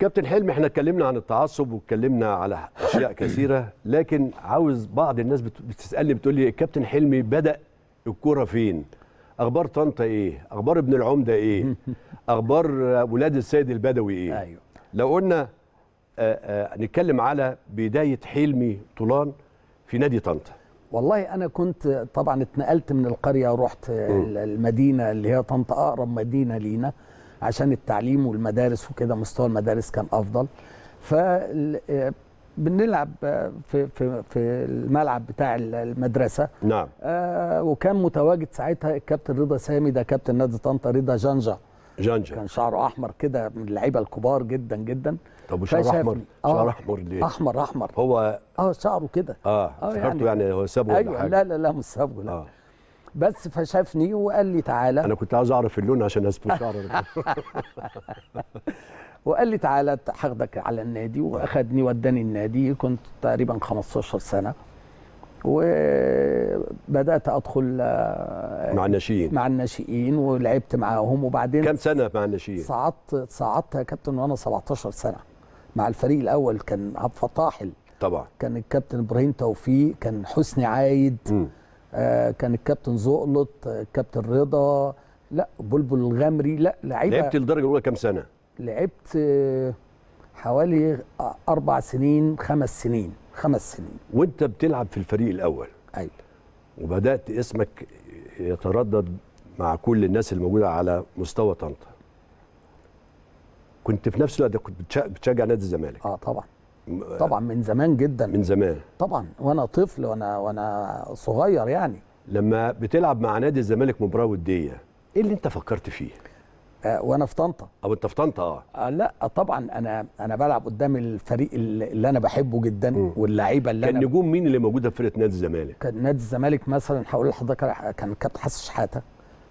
كابتن حلمي إحنا اتكلمنا عن التعصب واتكلمنا على أشياء كثيرة لكن عاوز بعض الناس بت- بتسألني بتقول لي الكابتن حلمي بدأ الكورة فين؟ أخبار طنطا إيه؟ أخبار ابن العمدة إيه؟ أخبار ولاد السيد البدوي إيه؟ أيوه. لو قلنا آه، آه، نتكلم على بداية حلمي طولان في نادي طنطا. والله أنا كنت طبعا اتنقلت من القرية ورحت ال- المدينة اللي هي طنطا أقرب مدينة لينا. عشان التعليم والمدارس وكده مستوى المدارس كان أفضل. ف بنلعب في في في الملعب بتاع المدرسة. نعم. آه وكان متواجد ساعتها الكابتن رضا سامي ده كابتن نادي طنطا رضا جنجا. جانجا كان شعره أحمر كده من اللعيبة الكبار جدا جدا. طب وشعر فشافني. أحمر؟ آه. شعر أحمر ليه؟ أحمر أحمر. هو آه شعره كده. آه آه، يعني- يعني هو سابه ولا أيوه حاجة؟ لا لا لا مش سابه لا. آه. بس فشافني وقال لي تعالى. أنا كنت عاوز أعرف اللون عشان اثبت شعر وقال لي تعالى هاخدك على النادي وأخدني وداني النادي كنت تقريبا 15 سنة. وبدأت أدخل آه، مع الناشئين. مع الناشئين ولعبت معاهم. وبعدين كم سنة مع الناشئين؟ صعدت صعدت يا كابتن وأنا 17 سنة. مع الفريق الأول كان عبد الفطاحل طبعا. كان الكابتن إبراهيم توفيق كان حسني عايد. مم. آه كان الكابتن زقلط آه، الكابتن رضا لا بلبل الغمري لا لعيبة لعبت الدرجه الأولى كم سنة؟ لعبت آه، حوالي أربع سنين خمس سنين خمس سنين. وأنت بتلعب في الفريق الأول. أيوه. وبدأت اسمك يتردد مع كل الناس اللي موجوده على مستوى طنطا. كنت في نفس الوقت كنت بتشجع نادي الزمالك. آه طبعا. طبعا من زمان جدا. من زمان. طبعا وأنا طفل وأنا وأنا صغير يعني. لما بتلعب مع نادي الزمالك مباراة ودية إيه اللي أنت فكرت فيه؟ آه وأنا في طنطا. أو أنت في طنطا آه. آه لا طبعا أنا أنا بلعب قدام الفريق اللي أنا بحبه جدا. واللعيبة اللي كان أنا نجوم مين اللي موجودة في فرقة نادي الزمالك؟ كان نادي الزمالك مثلا هقول لحضرتك كان الكابتن حسن شحاتة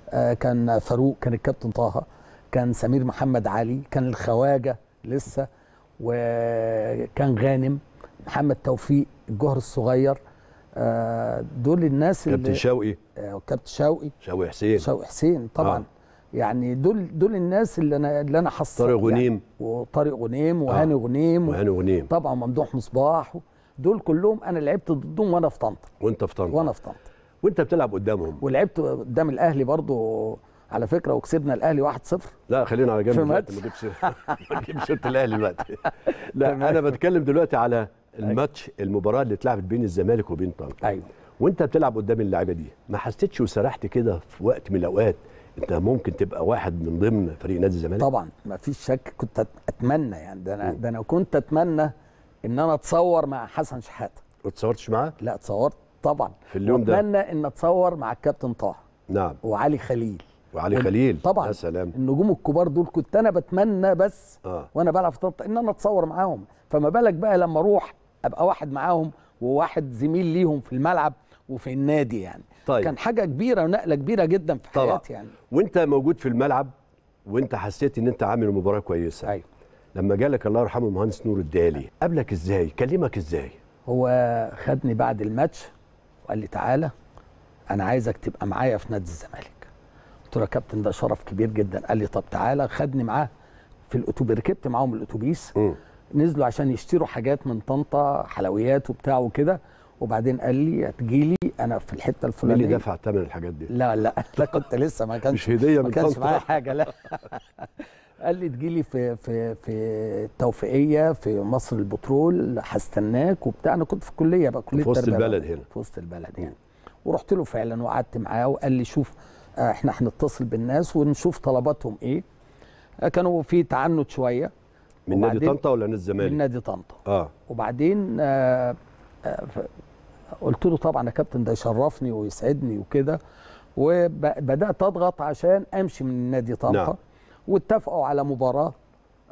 آه، كان فاروق كان الكابتن طه كان سمير محمد علي كان الخواجة لسه. وكان غانم محمد توفيق الجوهر الصغير. آه، دول الناس كابتن اللي شوقي. آه، كابتن شوقي. شوقي حسين. شوقي حسين طبعا. آه. آه. يعني دول دول الناس اللي أنا اللي أنا حصلت طارق غنيم. وطارق غنيم وهاني آه. غنيم وهاني غنيم. طبعا ممدوح مصباح. دول كلهم أنا لعبت ضدهم وأنا في طنطا. وأنت في طنطا. وأنا في طنطا. وأنت بتلعب قدامهم. ولعبت قدام الأهلي برضو على فكرة وكسبنا الأهلي 1-0 لا خلينا على جنب دلوقتي ما ماتش. نجيبش ما نجيبش سيره الأهلي دلوقتي. لا. أنا بتكلم دلوقتي على الماتش المباراة اللي اتلعبت بين الزمالك وبين طنطا. أيوه. وأنت بتلعب قدام اللعيبة دي. ما حسيتش وسرحت كده في وقت من الأوقات؟ أنت ممكن تبقى واحد من ضمن فريق نادي الزمالك؟ طبعا. ما فيش شك كنت أتمنى يعني ده أنا ده أنا كنت أتمنى إن أنا أتصور مع حسن شحاته ما اتصورتش معاه؟ لا اتصورت طبعا. في اليوم ده؟ وأتمنى إن أتصور مع الكابتن طه نعم. وعلي خليل. وعلي وال- خليل طبعا. يا سلام. النجوم الكبار دول كنت أنا بتمنى بس آه. وأنا بلعب في طنطا إن أنا أتصور معاهم. فما بالك بقى لما أروح أبقى واحد معاهم وواحد زميل ليهم في الملعب وفي النادي يعني. طيب. كان حاجة كبيرة ونقلة كبيرة جدا في طبعا. حياتي يعني. وأنت موجود في الملعب وأنت حسيت إن أنت عامل مباراة كويسة. أيوه. لما جالك الله يرحمه المهندس نور الدالي قابلك إزاي؟ كلمك إزاي؟ هو خدني بعد الماتش وقال لي تعالى أنا عايزك تبقى معايا في نادي الزمالك. قلت له يا كابتن ده شرف كبير جدا. قال لي طب تعالى خدني معاه في الأتوبيس ركبت معاهم الأتوبيس. نزلوا عشان يشتروا حاجات من طنطا حلويات وبتاع وكده. وبعدين قال لي هتجيلي أنا في الحتة مين الفلانيه اللي دفع ثمن الحاجات دي؟ لا لا. لا كنت لسه ما كانش مش هديه ما كانش معايا حاجة لا. قال لي تجيلي في في في التوفيقيه في مصر البترول هستناك وبتاع. أنا كنت في الكليه بقى كلية في وسط البلد. هنا. في وسط البلد يعني. ورحت له فعلا وقعدت معاه وقال لي شوف إحنا هنتصل بالناس ونشوف طلباتهم إيه. آه، كانوا في تعنت شوية. من نادي طنطا ولا نادي من الزمالك نادي طنطا. آه. وبعدين آه، آه، قلت له طبعا يا كابتن ده يشرفني ويسعدني وكده. وبدأت أضغط عشان أمشي من نادي طنطا. نعم. واتفقوا على مباراة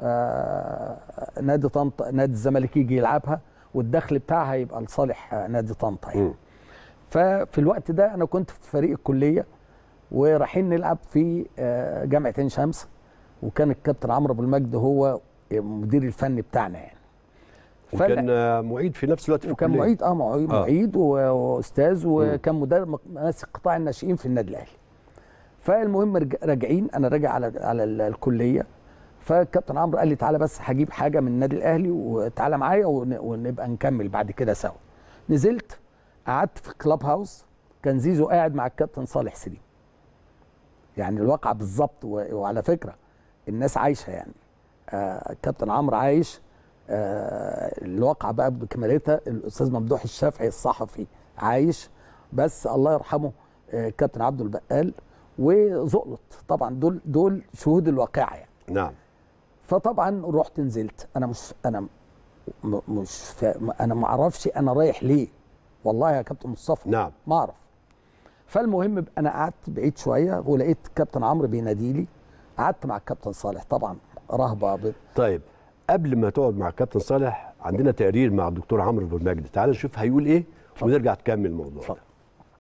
آه، نادي طنطا نادي الزمالك يجي يلعبها والدخل بتاعها يبقى لصالح نادي طنطا يعني. ففي الوقت ده أنا كنت في فريق الكلية. ورايحين نلعب في آه، جامعة عين شمس. وكان الكابتن عمرو أبو المجد هو مدير الفني بتاعنا يعني. وكان معيد في نفس الوقت في وكان الكلية. معيد آه معيد, آه. معيد وأستاذ وكان مدرب ماسك قطاع الناشئين في النادي الأهلي. فالمهم راجعين أنا راجع على على ال- الكلية. فالكابتن عمرو قال لي تعالى بس هجيب حاجة من النادي الأهلي وتعالى معايا ون- ونبقى نكمل بعد كده سوا. نزلت قعدت في كلاب هاوس كان زيزو قاعد مع الكابتن صالح سليم. يعني الواقعه بالظبط وعلى فكرة الناس عايشة يعني. آه الكابتن عمرو عايش آه الواقعه بقى بكمالتها الأستاذ ممدوح الشافعي الصحفي عايش بس الله يرحمه آه الكابتن عبده البقال وزقلط طبعا دول دول شهود الواقعة يعني. نعم. فطبعا رحت نزلت. أنا مش أنا مش. أنا ما أعرفش أنا رايح ليه. والله يا كابتن مصطفى نعم. ما أعرف. فالمهم أنا قعدت بعيد شوية ولقيت كابتن عمرو بينادي لي. قعدت مع الكابتن صالح طبعا رهبة ب... طيب قبل ما تقعد مع الكابتن صالح عندنا تقرير مع الدكتور عمرو بن مجد. تعال نشوف هيقول إيه ونرجع تكمل الموضوع.